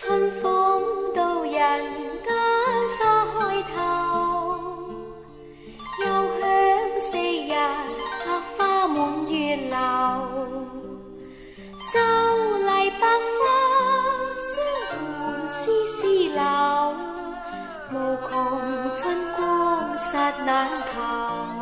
春风到人间花开透幽香四溢百花满月楼秀丽百花相伴丝丝柳无穷春光实难求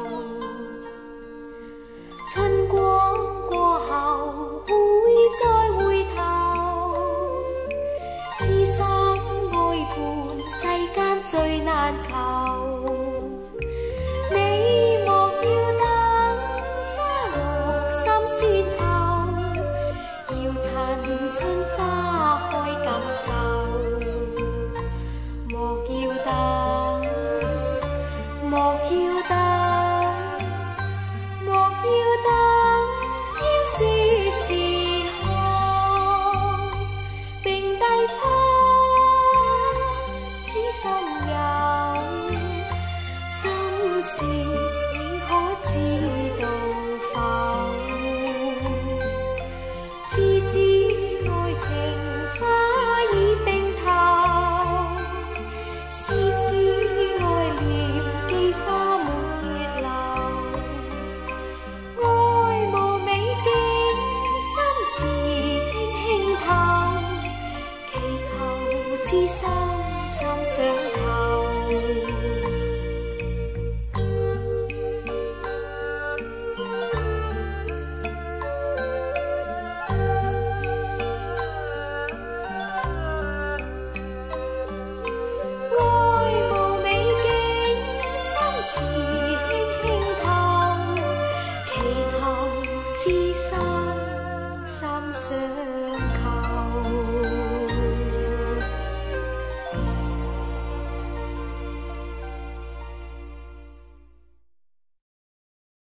最难求。你莫要等花落深雪透，要趁春花开感受。莫要等，莫要等，莫要等飘雪 心有心事，你可知道否？知知爱情花已并透，丝丝爱念寄花满月楼。爱无美景，心事轻轻透祈求知心。三上頭。知心心相。